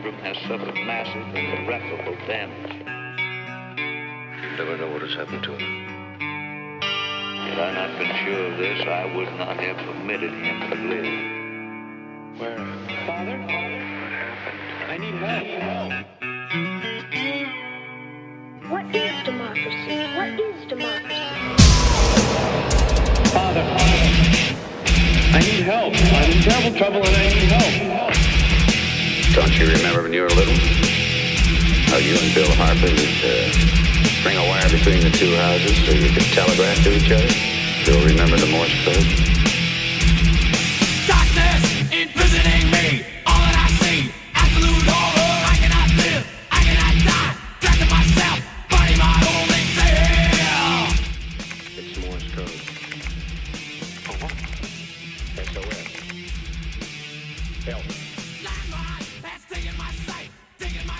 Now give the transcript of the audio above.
cerebrum has suffered massive and irreparable damage. You never know what has happened to him. Had I not been sure of this, I would not have permitted him to live. Where? Father? What happened? I need help. What is democracy? What is democracy? Father, Father, I need help. I'm in terrible trouble and I need help. Don't you remember when you were little? How you and Bill Harper would uh, string a wire between the two houses so you could telegraph to each other? Still remember the Morse code? Darkness imprisoning me. All that I see, absolute horror. I cannot live, I cannot die. In myself, body my only cell. It's Morse code. SOS. Help. Landmine has taken my sight, taken my.